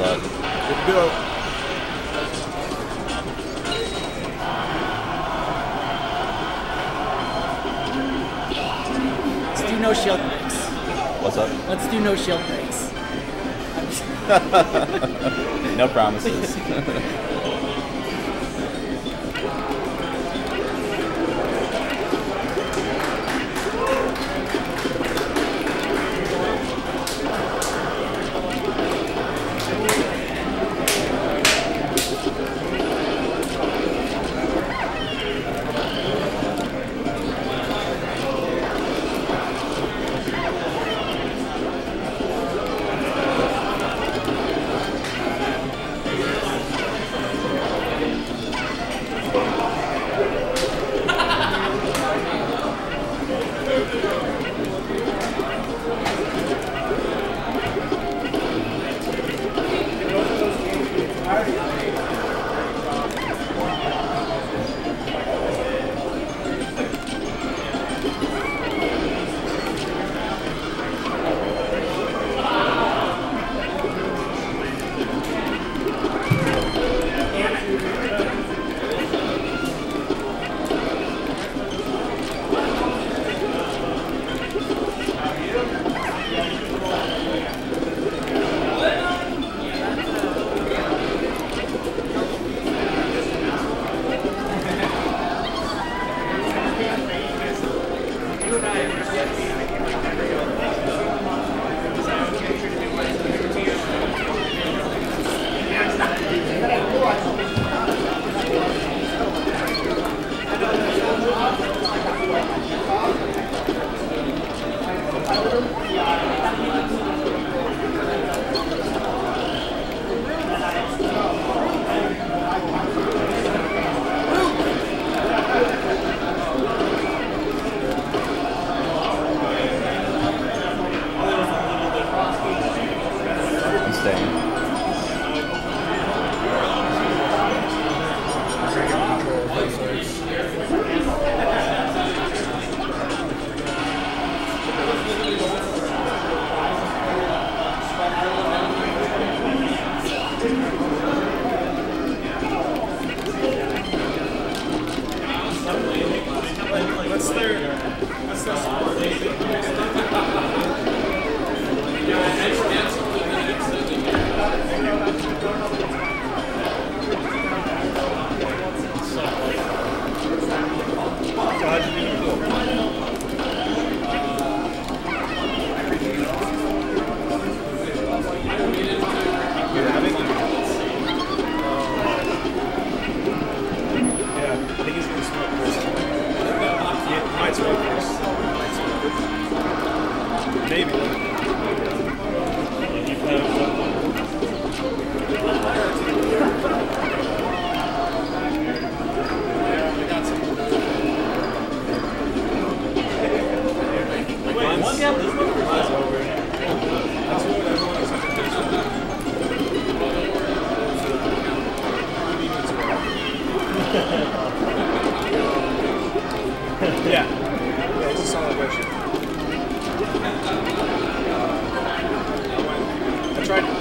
that. Good to go. Let's do no shield breaks. What's up? Let's do no shield breaks. no promises. tried to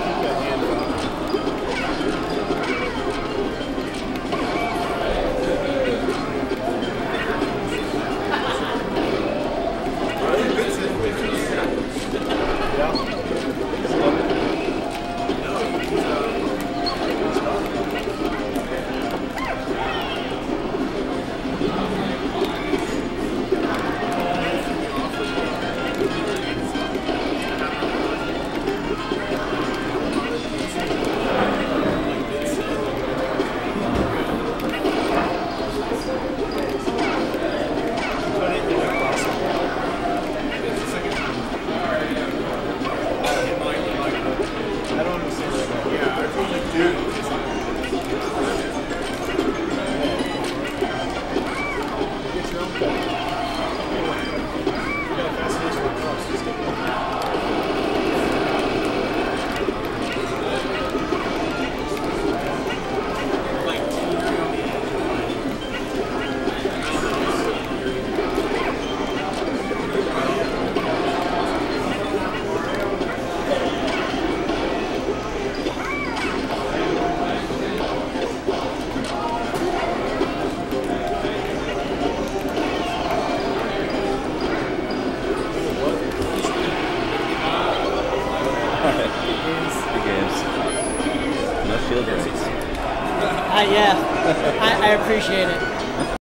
the games. No games. Left field rights. Uh, yeah, I, I appreciate it.